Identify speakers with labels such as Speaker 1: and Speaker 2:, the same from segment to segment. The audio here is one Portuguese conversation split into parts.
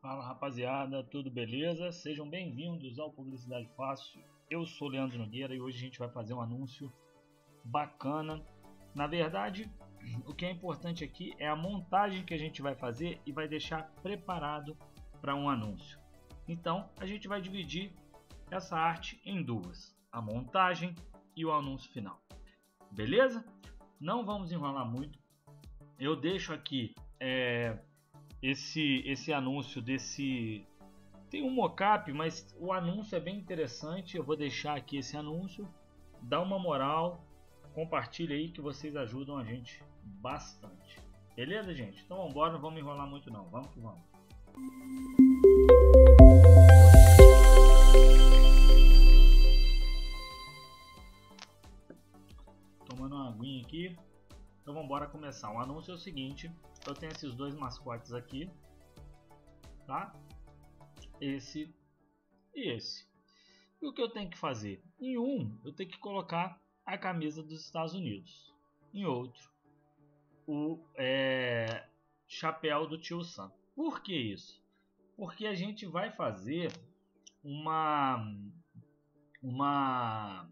Speaker 1: Fala rapaziada, tudo beleza? Sejam bem-vindos ao Publicidade Fácil. Eu sou Leandro Nogueira e hoje a gente vai fazer um anúncio bacana. Na verdade, o que é importante aqui é a montagem que a gente vai fazer e vai deixar preparado para um anúncio. Então, a gente vai dividir essa arte em duas: a montagem e o anúncio final. Beleza? Não vamos enrolar muito. Eu deixo aqui é, esse esse anúncio desse tem um mockup, mas o anúncio é bem interessante. Eu vou deixar aqui esse anúncio. Dá uma moral, compartilha aí que vocês ajudam a gente bastante. Beleza, gente? Então vamos embora, não vamos enrolar muito não. Vamos que vamos. Tomando uma aguinha aqui. Então vamos embora começar. O anúncio é o seguinte: eu tenho esses dois mascotes aqui, tá? Esse e esse. E o que eu tenho que fazer? Em um, eu tenho que colocar a camisa dos Estados Unidos. Em outro, o é, chapéu do tio Sam. Por que isso? Porque a gente vai fazer uma uma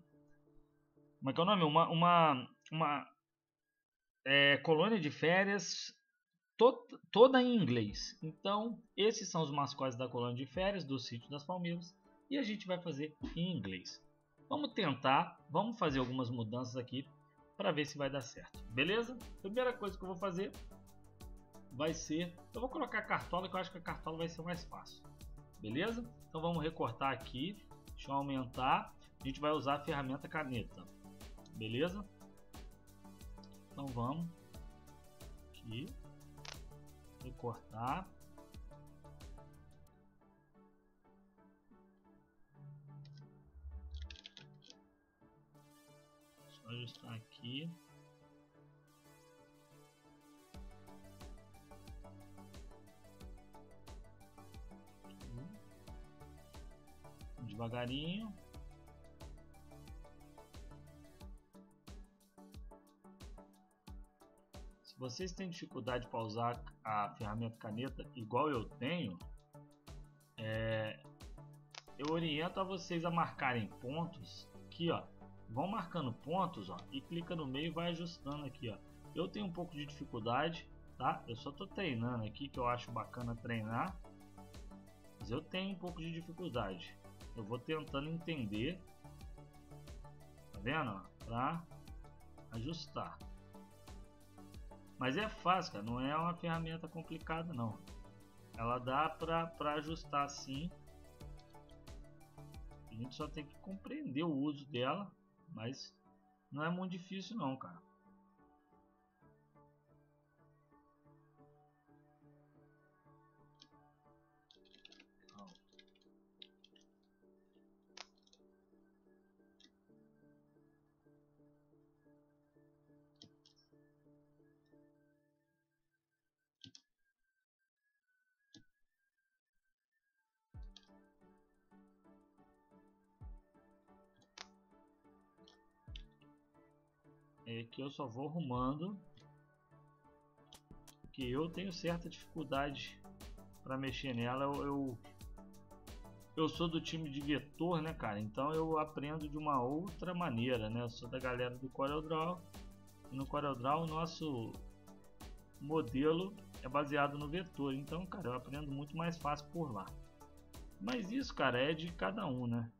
Speaker 1: como é que é o nome? Uma uma, uma é, colônia de férias to, toda em inglês. Então, esses são os mascotes da colônia de férias do sítio das Palmeiras e a gente vai fazer em inglês. Vamos tentar, vamos fazer algumas mudanças aqui para ver se vai dar certo. Beleza? Primeira coisa que eu vou fazer vai ser, eu vou colocar a cartola que eu acho que a cartola vai ser mais fácil. Beleza? Então vamos recortar aqui, deixa eu aumentar. A gente vai usar a ferramenta caneta. Beleza? Então vamos aqui recortar. Só ajustar aqui. Devagarinho. Vocês têm dificuldade para usar a ferramenta caneta igual eu tenho, é, eu oriento a vocês a marcarem pontos aqui, ó. Vão marcando pontos, ó, e clica no meio e vai ajustando aqui, ó. Eu tenho um pouco de dificuldade, tá? Eu só tô treinando aqui, que eu acho bacana treinar. Mas eu tenho um pouco de dificuldade. Eu vou tentando entender, tá vendo? Ó, pra ajustar. Mas é fácil, cara. Não é uma ferramenta complicada, não. Ela dá pra, pra ajustar sim. A gente só tem que compreender o uso dela. Mas não é muito difícil não, cara. Que eu só vou arrumando que eu tenho certa dificuldade para mexer nela. Eu, eu, eu sou do time de vetor né cara? Então eu aprendo de uma outra maneira né? Eu sou da galera do CorelDRAW e no CorelDRAW o nosso modelo é baseado no vetor. Então cara eu aprendo muito mais fácil por lá. Mas isso cara é de cada um né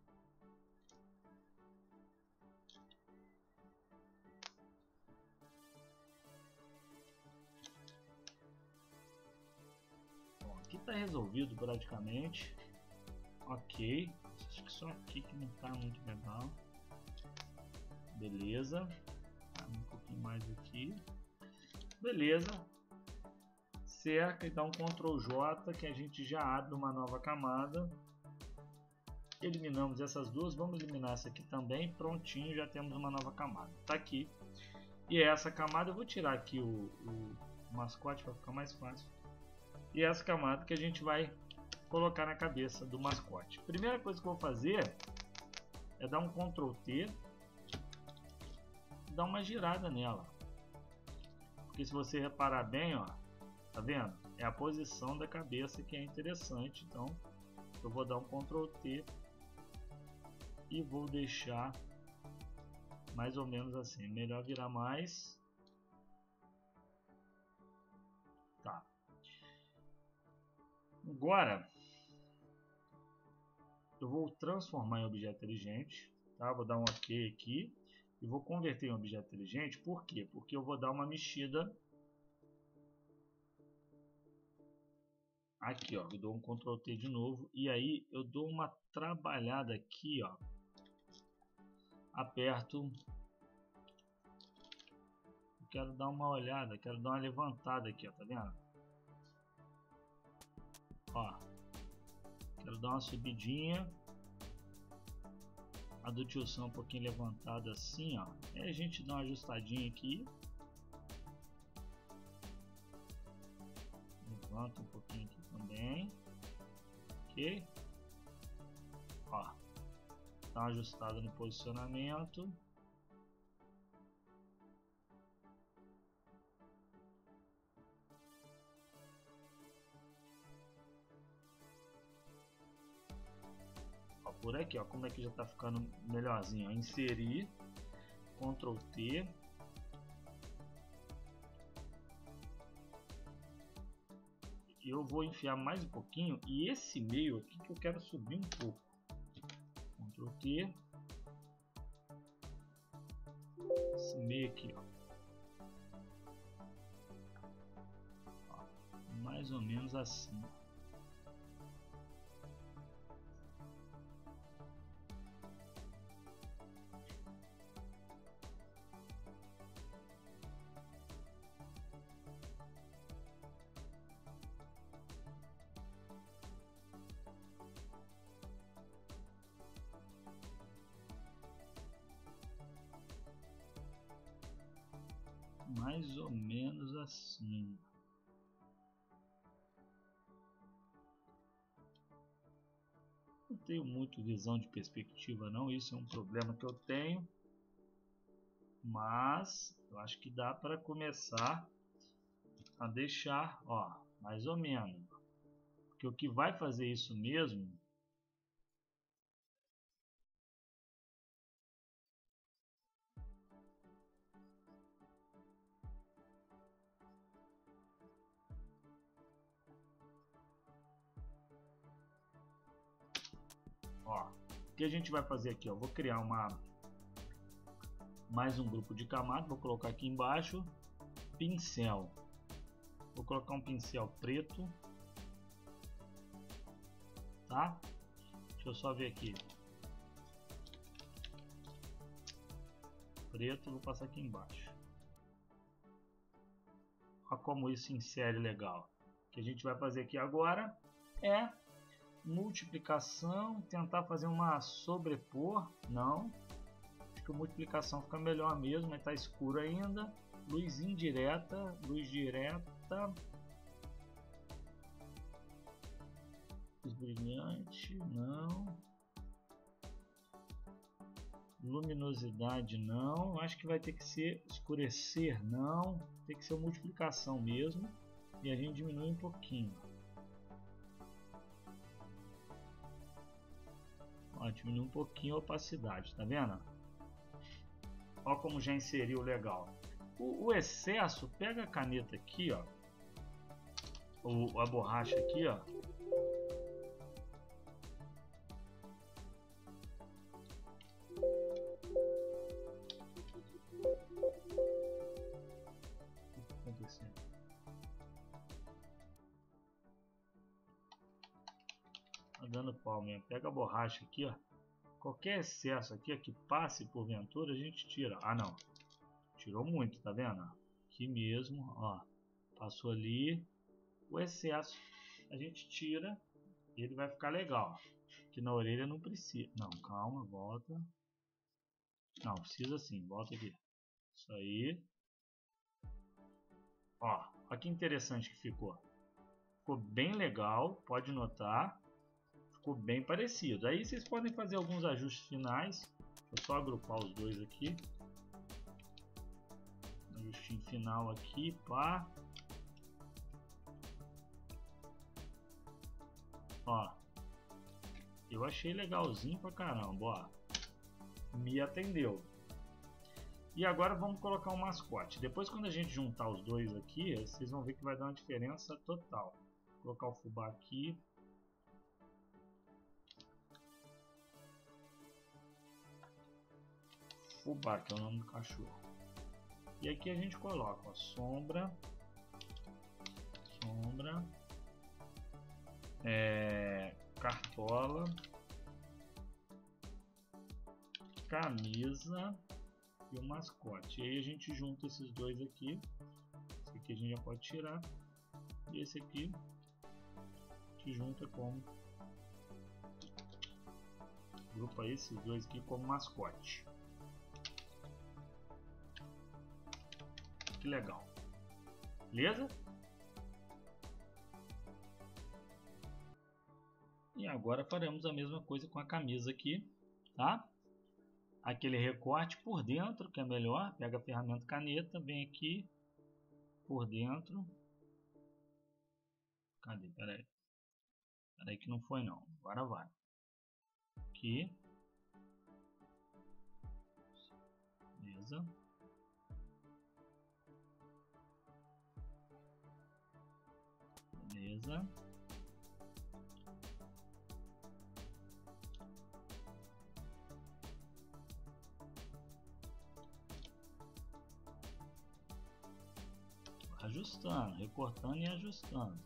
Speaker 1: está resolvido praticamente. Ok. Acho que só aqui que não está muito legal. Beleza. Um pouquinho mais aqui. Beleza. Cerca e dá um Ctrl J que a gente já abre uma nova camada. Eliminamos essas duas. Vamos eliminar essa aqui também. Prontinho, já temos uma nova camada. Tá aqui. E essa camada eu vou tirar aqui o, o mascote para ficar mais fácil e essa camada que a gente vai colocar na cabeça do mascote. Primeira coisa que eu vou fazer é dar um Ctrl T dar uma girada nela. Porque se você reparar bem, ó, tá vendo? é a posição da cabeça que é interessante. Então eu vou dar um Ctrl T e vou deixar mais ou menos assim. Melhor virar mais. Agora eu vou transformar em objeto inteligente. Tá? Vou dar um OK aqui e vou converter em objeto inteligente. Por quê? Porque eu vou dar uma mexida aqui, ó. Eu dou um Ctrl T de novo e aí eu dou uma trabalhada aqui, ó. Aperto. quero dar uma olhada, quero dar uma levantada aqui, ó, tá vendo? Ó. Quero dar uma subidinha a do tio Sam um pouquinho levantada assim, ó. Aí a gente dá uma ajustadinha aqui. Levanta um pouquinho aqui também. Ok? Ó. Dá uma ajustada no posicionamento.
Speaker 2: Por aqui, ó, como é que já está ficando melhorzinho. Ó. Inserir, Ctrl T. Eu vou enfiar mais um pouquinho e esse meio aqui que eu quero subir um pouco. Ctrl T. Esse meio aqui, ó. ó mais ou menos assim. Mais ou menos assim. Não tenho muito visão de perspectiva não, isso é um problema que eu tenho. Mas eu acho que dá para começar a deixar, ó, mais ou menos. Porque o que vai fazer isso mesmo Ó, o que a gente vai fazer aqui? Ó, vou criar uma mais um grupo de camadas. Vou colocar aqui embaixo pincel. Vou colocar um pincel preto, tá? Deixa eu só ver aqui. Preto, vou passar aqui embaixo. Olha como isso insere legal. O que a gente vai fazer aqui agora é multiplicação, tentar fazer uma sobrepor, não. Acho que a multiplicação fica melhor mesmo, está escuro ainda. Luz indireta, luz direta. Luz brilhante, não. Luminosidade, não. Acho que vai ter que ser escurecer, não. Tem que ser multiplicação mesmo. E a gente diminui um pouquinho. Ó, diminui um pouquinho a opacidade, tá vendo? Ó como já inseriu legal. O, o excesso, pega a caneta aqui, ó. O, a borracha aqui, ó. dando pau mesmo. Pega a borracha aqui, ó. Qualquer excesso aqui que passe porventura, a gente tira. Ah, não. Tirou muito, tá vendo? Aqui mesmo, ó. Passou ali. O excesso a gente tira e ele vai ficar legal. Que na orelha não precisa. Não, calma, volta. Não, precisa sim, volta aqui. Isso aí. Ó, olha que interessante que ficou. Ficou bem legal, pode notar ficou bem parecido. Aí vocês podem fazer alguns ajustes finais. Vou só agrupar os dois aqui. Ajustinho final aqui, pá.
Speaker 1: Ó. Eu achei legalzinho pra caramba, ó. Me atendeu. E agora vamos colocar um mascote. Depois quando a gente juntar os dois aqui, vocês vão ver que vai dar uma diferença total. Vou colocar o fubá aqui. Fubá, que é o nome do cachorro. E aqui a gente coloca a sombra, sombra, é, cartola, camisa e o mascote. E aí a gente junta esses dois aqui. Esse aqui a gente já pode tirar. E esse aqui que junta como grupa esses dois aqui como mascote. Que legal. Beleza? E agora faremos a mesma coisa com a camisa aqui, tá? Aquele recorte por dentro, que é melhor. Pega a ferramenta caneta, vem aqui por dentro. Cadê? Peraí. Peraí que não foi não. Agora vai. Aqui. Beleza. Beleza. ajustando, recortando e ajustando.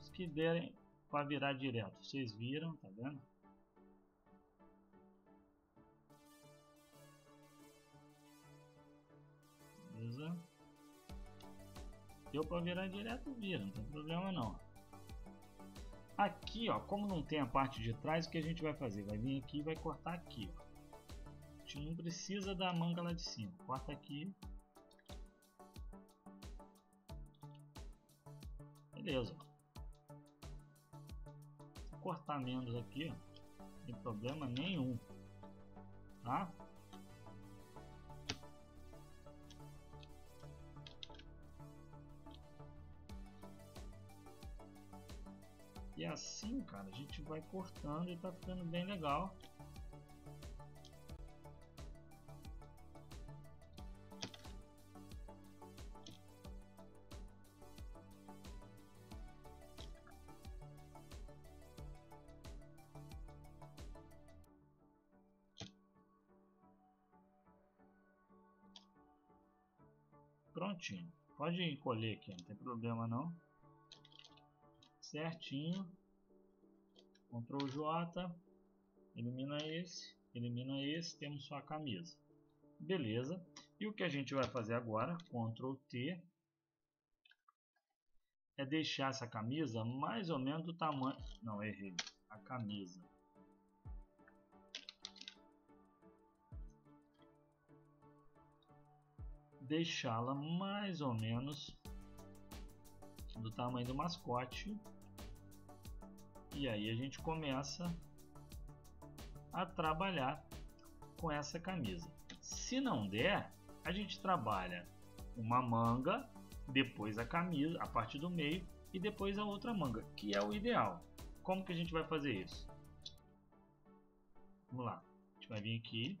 Speaker 1: Os que derem para virar direto, vocês viram, tá vendo? Deu para virar direto, vira, não tem problema não. Aqui, ó, como não tem a parte de trás, o que a gente vai fazer? Vai vir aqui e vai cortar aqui, ó gente não precisa da manga lá de cima. Corta aqui. Beleza. Cortar menos aqui, ó, não tem problema nenhum. Tá? E assim, cara, a gente vai cortando e tá ficando bem legal. Prontinho. Pode encolher aqui, não tem problema não. Certinho. Ctrl J. Elimina esse. Elimina esse. Temos só a camisa. Beleza. E o que a gente vai fazer agora, Ctrl T, é deixar essa camisa mais ou menos do tamanho... Não, errei. A camisa deixá-la mais ou menos do tamanho do mascote. E aí a gente começa a trabalhar com essa camisa. Se não der, a gente trabalha uma manga, depois a camisa, a parte do meio e depois a outra manga, que é o ideal. Como que a gente vai fazer isso? Vamos lá. A gente vai vir aqui.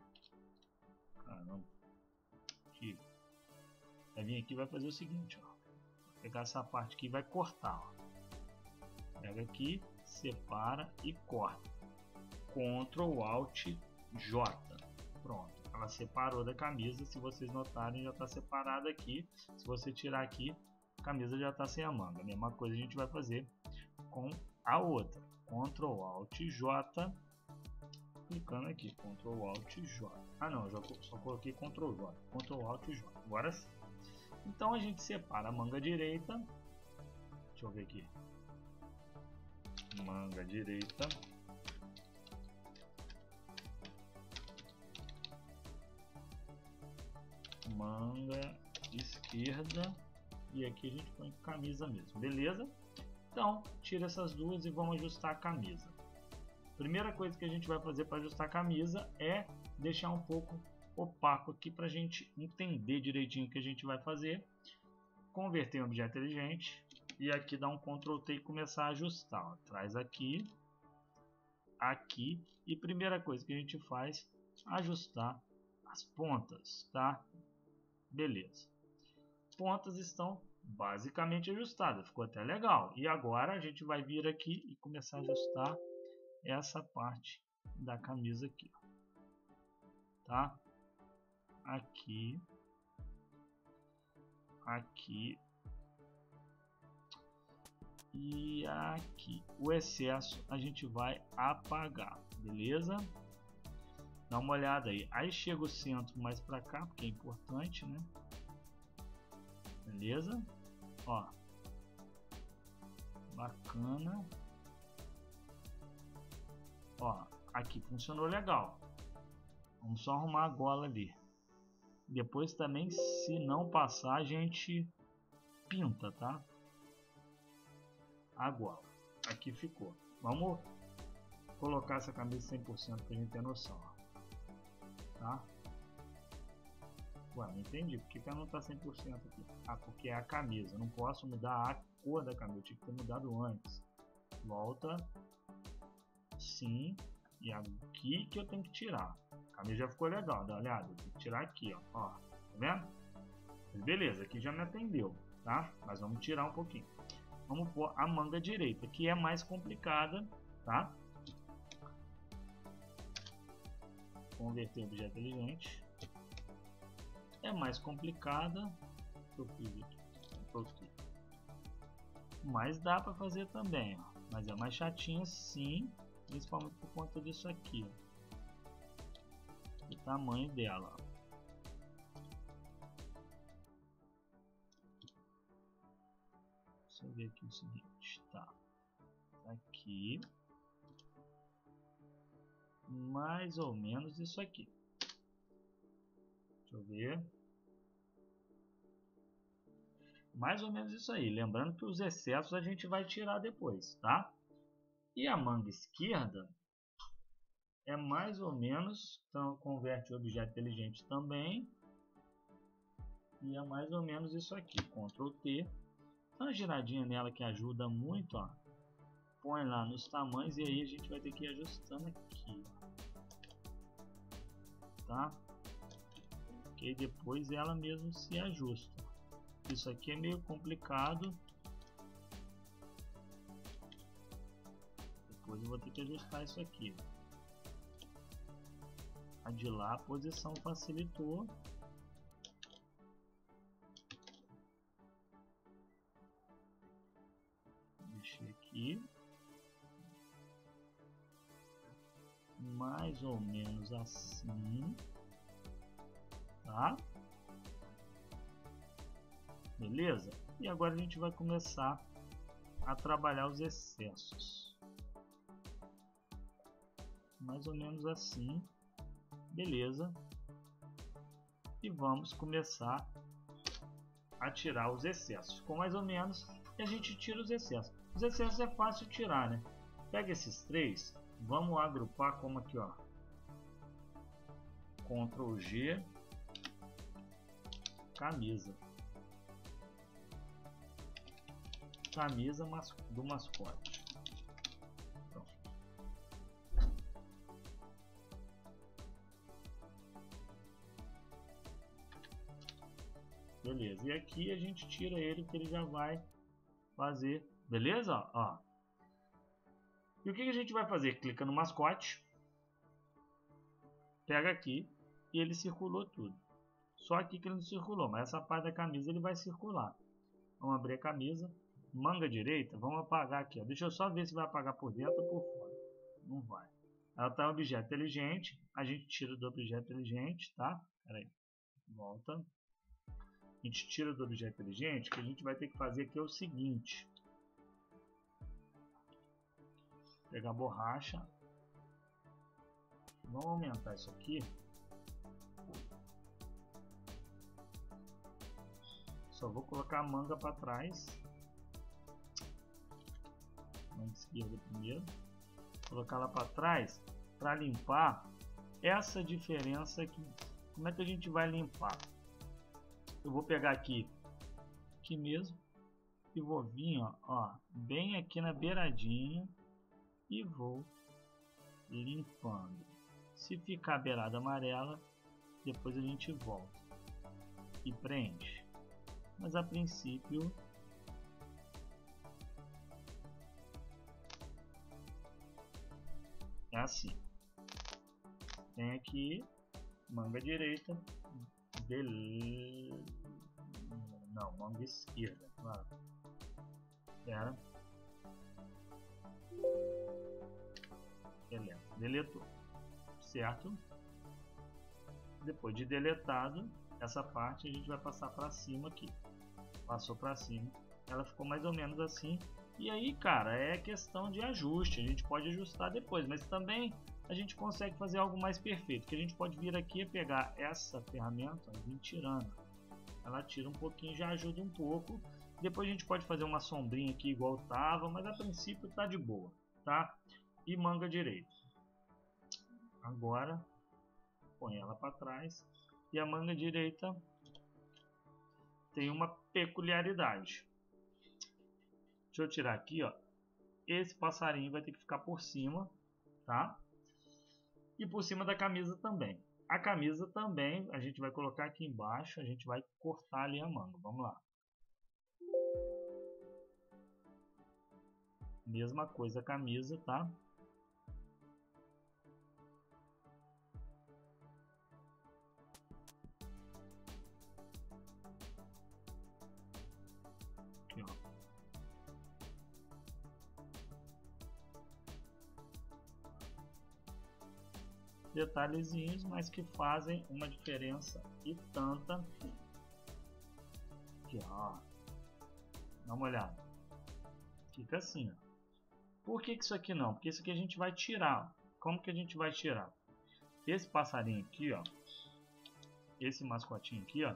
Speaker 1: Caramba. Aqui. Vai vir aqui vai fazer o seguinte, ó. Pegar essa parte aqui e vai cortar, ó. Pega aqui, separa e corta. Ctrl Alt J. Pronto. Ela separou da camisa. Se vocês notarem, já está separada aqui. Se você tirar aqui, a camisa já está sem a manga. A mesma coisa a gente vai fazer com a outra. Ctrl Alt J. Clicando aqui. Ctrl Alt J. Ah não, já só coloquei Ctrl J. Ctrl Alt J. Agora sim. Então a gente separa a manga direita. Deixa eu ver aqui. Manga direita. Manga esquerda. E aqui a gente põe camisa mesmo, beleza? Então, tira essas duas e vamos ajustar a camisa. Primeira coisa que a gente vai fazer para ajustar a camisa é deixar um pouco opaco aqui para a gente entender direitinho o que a gente vai fazer. converter em objeto inteligente e aqui dá um Ctrl T e começar a ajustar. Ó. Traz aqui, aqui e primeira coisa que a gente faz ajustar as pontas, tá? Beleza. Pontas estão basicamente ajustadas, ficou até legal. E agora a gente vai vir aqui e começar a ajustar essa parte da camisa aqui, ó. tá? Aqui, aqui e aqui. O excesso a gente vai apagar, beleza? Dá uma olhada aí. Aí chega o centro mais para cá, porque é importante, né? Beleza? Ó. Bacana. Ó, aqui funcionou legal. Vamos só arrumar a gola ali. Depois também, se não passar, a gente pinta, tá? A gola. Aqui ficou. Vamos colocar essa camisa 100% para a gente ter noção. Ó tá? Ué, não entendi. Por que, que ela não tá 100% aqui? Ah, porque é a camisa. não posso mudar a cor da camisa. Eu tinha que ter mudado antes. Volta. Sim. E aqui que eu tenho que tirar. A camisa já ficou legal. Dá uma olhada. Que tirar aqui, ó. ó tá vendo? Beleza, aqui já me atendeu, tá? Mas vamos tirar um pouquinho. Vamos pôr a manga direita, que é mais complicada, tá? converter objeto inteligente é mais complicada mas dá para fazer também ó. mas é mais chatinho sim principalmente por conta disso aqui ó. o tamanho dela ó. Ver aqui o seguinte, tá aqui mais ou menos isso aqui. Deixa eu ver. Mais ou menos isso aí. Lembrando que os excessos a gente vai tirar depois, tá? E a manga esquerda é mais ou menos, então converte o objeto inteligente também. E é mais ou menos isso aqui, Ctrl T. Dá uma giradinha nela que ajuda muito, ó. Põe lá nos tamanhos e aí a gente vai ter que ir ajustando aqui tá? Que depois ela mesmo se ajusta. Isso aqui é meio complicado. Depois eu vou ter que ajustar isso aqui. A de lá a posição facilitou. Mais ou menos assim, tá? Beleza? E agora a gente vai começar a trabalhar os excessos. Mais ou menos assim, beleza? E vamos começar a tirar os excessos. Ficou mais ou menos e a gente tira os excessos. Os excessos é fácil tirar, né? Pega esses três Vamos agrupar como aqui, ó. Ctrl G, camisa. Camisa do mascote. Beleza, e aqui a gente tira ele que ele já vai fazer, beleza? Ó, e o que, a gente vai fazer? Clica no mascote, pega aqui e ele circulou tudo. Só aqui que ele não circulou, mas essa parte da camisa ele vai circular. Vamos abrir a camisa, manga direita, vamos apagar aqui. Ó. Deixa eu só ver se vai apagar por dentro ou por fora. Não vai. Ela está objeto inteligente, a gente tira do objeto inteligente, tá? Pera aí. Volta. A gente tira do objeto inteligente, que a gente vai ter que fazer aqui é o seguinte. Pegar a borracha. Vamos aumentar isso aqui. Só vou colocar a manga para trás. Manga esquerda primeiro. Colocar ela para trás para limpar essa diferença aqui. Como é que a gente vai limpar? Eu vou pegar aqui aqui mesmo e vou vir ó, ó, bem aqui na beiradinha e vou limpando. Se ficar beirada amarela, depois a gente volta e preenche. Mas a princípio é assim. Tem aqui manga direita, não, manga esquerda, claro. Espera. Beleza, deletou. Certo? Depois de deletado, essa parte a gente vai passar para cima aqui. Passou para cima. Ela ficou mais ou menos assim. E aí, cara, é questão de ajuste. A gente pode ajustar depois, mas também a gente consegue fazer algo mais perfeito. Que a gente pode vir aqui e pegar essa ferramenta e vir tirando. Ela tira um pouquinho, já ajuda um pouco. Depois a gente pode fazer uma sombrinha aqui igual tava, mas a princípio tá de boa, tá? E manga direita. Agora põe ela para trás e a manga direita tem uma peculiaridade. Deixa eu tirar aqui, ó. Esse passarinho vai ter que ficar por cima, tá? E por cima da camisa também. A camisa também, a gente vai colocar aqui embaixo, a gente vai cortar ali a manga. Vamos lá. Mesma coisa a camisa, tá? Aqui, ó. Detalhezinhos, mas que fazem uma diferença e tanta. Aqui, ó. Dá uma olhada. Fica assim, ó. Por que, que isso aqui não? Porque isso aqui a gente vai tirar. Como que a gente vai tirar? Esse passarinho aqui, ó. Esse mascotinho aqui, ó.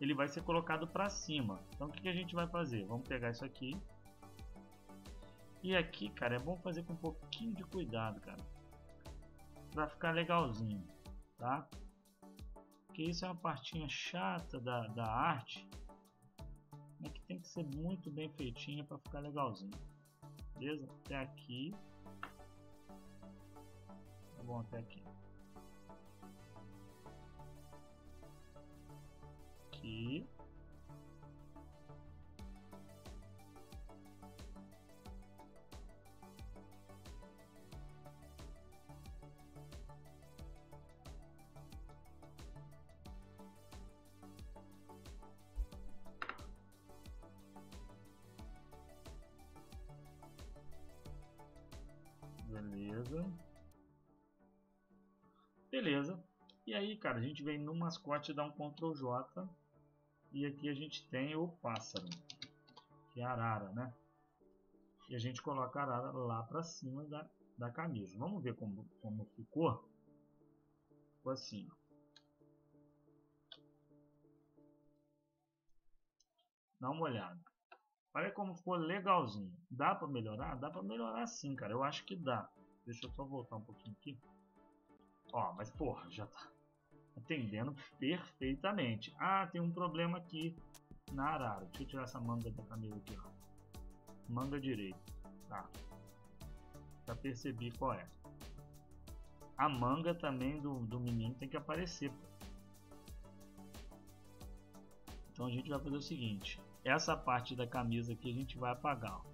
Speaker 1: Ele vai ser colocado para cima. Então o que, que a gente vai fazer? Vamos pegar isso aqui. E aqui, cara, é bom fazer com um pouquinho de cuidado, cara. Pra ficar legalzinho, tá? Porque isso é uma partinha chata da, da arte. Que tem que ser muito bem feitinha para ficar legalzinho beleza? Até aqui. Tá bom até aqui. Aqui. Beleza. Beleza. E aí, cara, a gente vem no mascote dar um Ctrl J. E aqui a gente tem o pássaro. Que é a arara, né? E a gente coloca a arara lá pra cima da, da camisa. Vamos ver como, como ficou. Ficou assim, ó. Dá uma olhada. Olha como ficou legalzinho. Dá para melhorar? Dá para melhorar sim, cara. Eu acho que dá. Deixa eu só voltar um pouquinho aqui. Ó, mas porra, já tá atendendo perfeitamente. Ah, tem um problema aqui na arara. Deixa eu tirar essa manga da camisa aqui, ó. Manga direita. Tá. Já percebi qual é. A manga também do, do menino tem que aparecer. Pô. Então a gente vai fazer o seguinte essa parte da camisa aqui a gente vai apagar. Ó.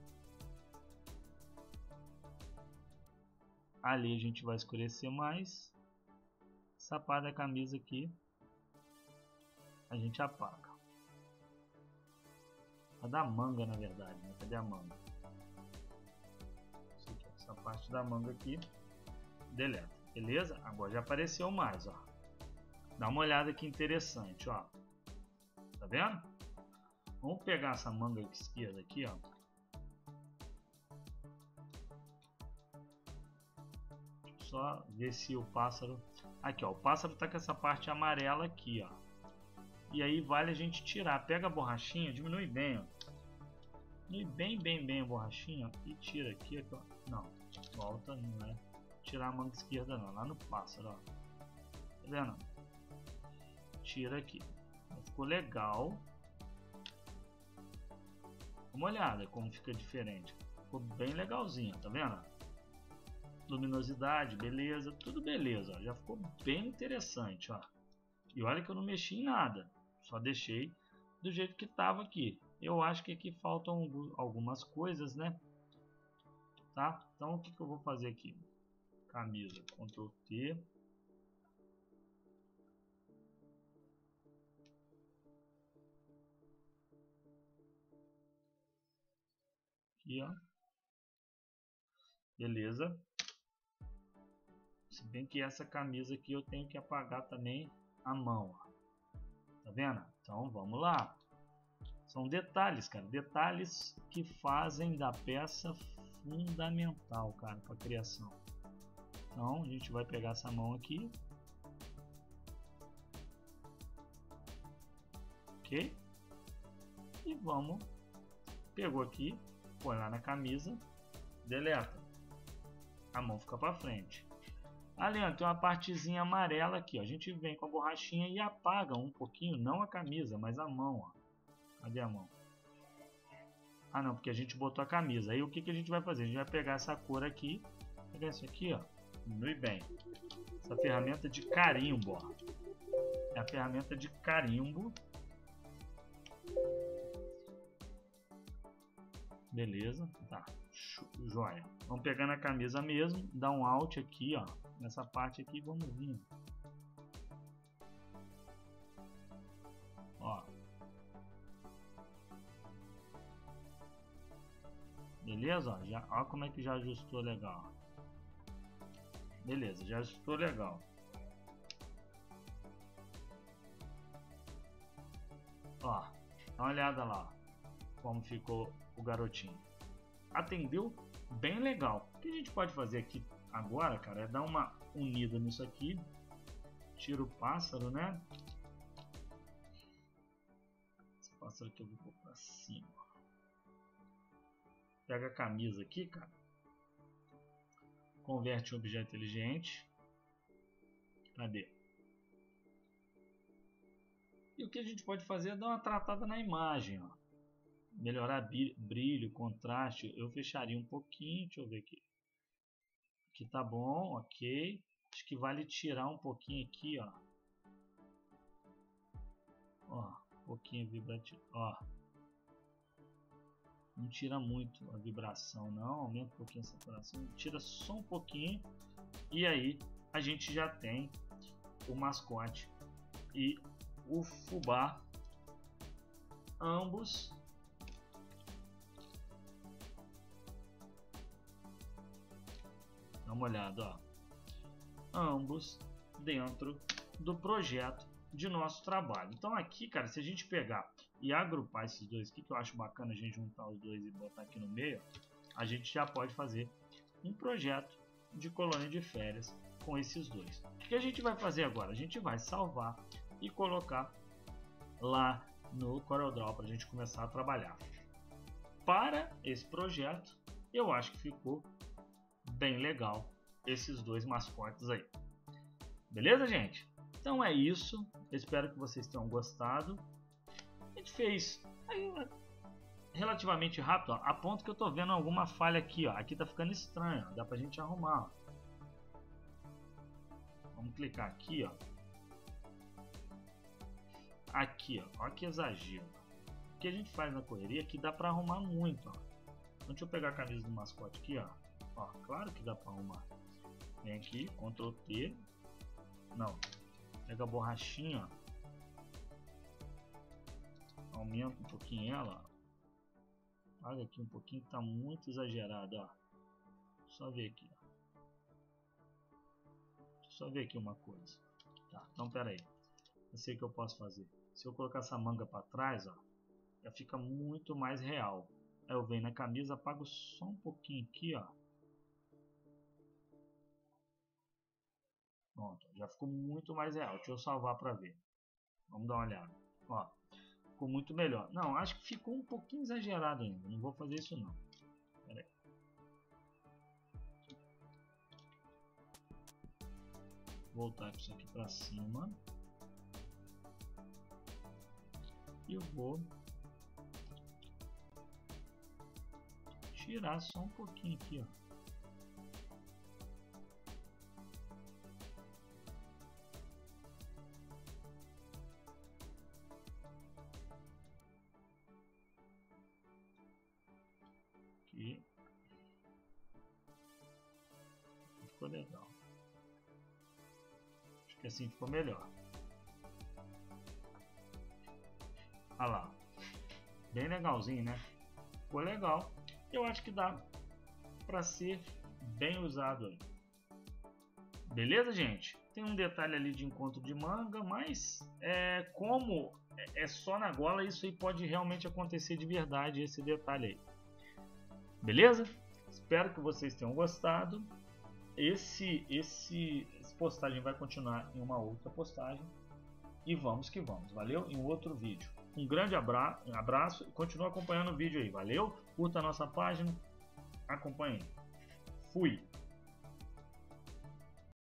Speaker 1: Ali a gente vai escurecer mais. Essa parte da camisa aqui a gente apaga. A da manga na verdade, né? Cadê a manga? Essa parte da manga aqui deleta, beleza? Agora já apareceu mais, ó. Dá uma olhada que interessante, ó. Tá vendo? Vamos pegar essa manga esquerda aqui, ó. Só ver se o pássaro... Aqui, ó. O pássaro tá com essa parte amarela aqui, ó. E aí vale a gente tirar. Pega a borrachinha, diminui bem, ó. Diminui bem, bem, bem a borrachinha, ó. E tira aqui, ó. Não, volta, não é tirar a manga esquerda não. Lá no pássaro, ó. Tá vendo? Tira aqui. Ficou legal. uma olhada como fica diferente. Ficou bem legalzinho, tá vendo? Luminosidade, beleza, tudo beleza. Ó. Já ficou bem interessante, ó. E olha que eu não mexi em nada. Só deixei do jeito que estava aqui. Eu acho que aqui faltam algumas coisas, né? Tá? Então o que, que eu vou fazer aqui? Camisa, Ctrl T. Aqui, ó. Beleza. Se bem que essa camisa aqui eu tenho que apagar também a mão. Tá vendo? Então vamos lá. São detalhes, cara. Detalhes que fazem da peça fundamental, cara, para criação. Então a gente vai pegar essa mão aqui. Ok? E vamos. Pegou aqui, põe lá na camisa, deleta. A mão fica para frente. Ali ó, tem uma partezinha amarela aqui. Ó. A gente vem com a borrachinha e apaga um pouquinho, não a camisa, mas a mão. Ó. Cadê a mão? Ah não, porque a gente botou a camisa. Aí o que, que a gente vai fazer? A gente vai pegar essa cor aqui, pegar isso aqui, ó. Diminui bem. Essa ferramenta de carimbo, ó. É a ferramenta de carimbo. Beleza, tá. Joia. Vamos pegar na camisa mesmo, dar um alt aqui, ó. Nessa parte aqui, vamos vir. Ó. Beleza? Ó, já, ó como é que já ajustou legal. Beleza, já ajustou legal. Ó, dá uma olhada lá como ficou o garotinho. Atendeu bem legal. O que a gente pode fazer aqui agora, cara, é dar uma unida nisso aqui. Tira o pássaro, né? Esse pássaro aqui eu vou pôr pra cima. Pega a camisa aqui, cara. Converte em objeto inteligente. Cadê? E o que a gente pode fazer é dar uma tratada na imagem, ó. Melhorar brilho, contraste. Eu fecharia um pouquinho, deixa eu ver aqui. Aqui tá bom, ok. Acho que vale tirar um pouquinho aqui, ó. Ó, um pouquinho vibrativo, ó. Não tira muito a vibração, não. Aumenta um pouquinho a saturação. Tira só um pouquinho. E aí a gente já tem o mascote e o fubá. Ambos Dá uma olhada, ó. Ambos dentro do projeto de nosso trabalho. Então aqui, cara, se a gente pegar e agrupar esses dois aqui, que eu acho bacana a gente juntar os dois e botar aqui no meio, a gente já pode fazer um projeto de colônia de férias com esses dois. O que a gente vai fazer agora? A gente vai salvar e colocar lá no CorelDRAW para a gente começar a trabalhar. Para esse projeto, eu acho que ficou bem legal esses dois mascotes aí. Beleza, gente? Então é isso. espero que vocês tenham gostado. A gente fez aí, relativamente rápido, ó, a ponto que eu tô vendo alguma falha aqui, ó. Aqui tá ficando estranho, ó. dá pra gente arrumar. Ó. Vamos clicar aqui, ó. Aqui, ó. Olha que exagero. O que a gente faz na correria aqui dá pra arrumar muito, ó. Então, deixa eu pegar a camisa do mascote aqui, ó. Claro que dá para arrumar. Vem aqui, Ctrl T. Não. Pega a borrachinha. Aumenta um pouquinho ela. Olha aqui um pouquinho que tá muito exagerado, ó. Só ver aqui, ó. Só ver aqui uma coisa. Tá, então pera aí. Eu sei o que eu posso fazer. Se eu colocar essa manga para trás, ó, já fica muito mais real. Aí eu venho na camisa, apago só um pouquinho aqui, ó. Pronto, já ficou muito mais real. Deixa eu salvar para ver. Vamos dar uma olhada. Ó, ficou muito melhor. Não, acho que ficou um pouquinho exagerado ainda. Não vou fazer isso não. Pera aí. Voltar isso aqui para cima. E eu vou tirar só um pouquinho aqui, ó. Ficou legal. Acho que assim ficou melhor. Olha lá. Bem legalzinho, né? Ficou legal. Eu acho que dá para ser bem usado aí. Beleza, gente? Tem um detalhe ali de encontro de manga, mas é, como é, só na gola, isso aí pode realmente acontecer de verdade, esse detalhe aí. Beleza? Espero que vocês tenham gostado. Esse, esse, postagem vai continuar em uma outra postagem. E vamos que vamos. Valeu? Em um outro vídeo. Um grande abra abraço continue acompanhando o vídeo aí. Valeu? Curta a nossa página. Acompanhe. Fui!